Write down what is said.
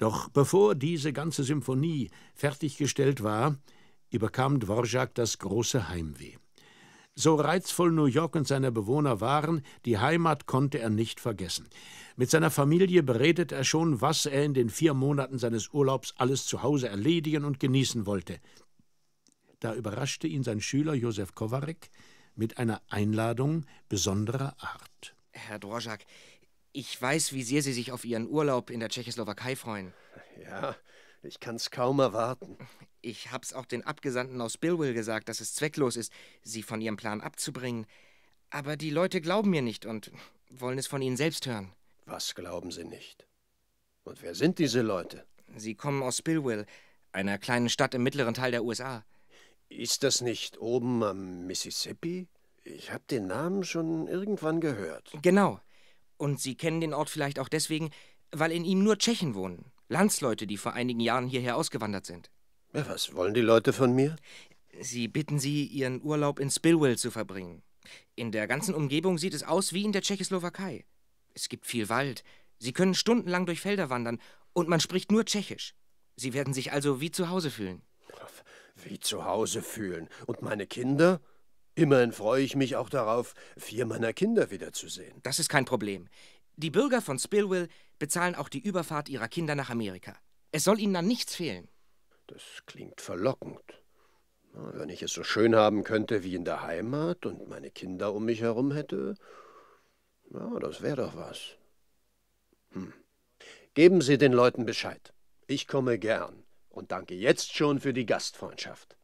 Doch bevor diese ganze Symphonie fertiggestellt war, überkam Dvorak das große Heimweh. So reizvoll New York und seine Bewohner waren, die Heimat konnte er nicht vergessen. Mit seiner Familie beredet er schon, was er in den vier Monaten seines Urlaubs alles zu Hause erledigen und genießen wollte. Da überraschte ihn sein Schüler Josef Kowarek mit einer Einladung besonderer Art. Herr Dvorak, ich weiß, wie sehr Sie sich auf Ihren Urlaub in der Tschechoslowakei freuen. Ja, ich kann's kaum erwarten. Ich hab's auch den Abgesandten aus Billwill gesagt, dass es zwecklos ist, Sie von Ihrem Plan abzubringen. Aber die Leute glauben mir nicht und wollen es von Ihnen selbst hören. Was glauben Sie nicht? Und wer sind diese Leute? Sie kommen aus Billwill, einer kleinen Stadt im mittleren Teil der USA. Ist das nicht oben am Mississippi? Ich habe den Namen schon irgendwann gehört. Genau. Und Sie kennen den Ort vielleicht auch deswegen, weil in ihm nur Tschechen wohnen. Landsleute, die vor einigen Jahren hierher ausgewandert sind. Ja, was wollen die Leute von mir? Sie bitten Sie, Ihren Urlaub in Spillwell zu verbringen. In der ganzen Umgebung sieht es aus wie in der Tschechoslowakei. Es gibt viel Wald. Sie können stundenlang durch Felder wandern und man spricht nur Tschechisch. Sie werden sich also wie zu Hause fühlen wie zu Hause fühlen. Und meine Kinder? Immerhin freue ich mich auch darauf, vier meiner Kinder wiederzusehen. Das ist kein Problem. Die Bürger von Spillwill bezahlen auch die Überfahrt ihrer Kinder nach Amerika. Es soll ihnen an nichts fehlen. Das klingt verlockend. Wenn ich es so schön haben könnte wie in der Heimat und meine Kinder um mich herum hätte, ja, das wäre doch was. Hm. Geben Sie den Leuten Bescheid. Ich komme gern und danke jetzt schon für die Gastfreundschaft.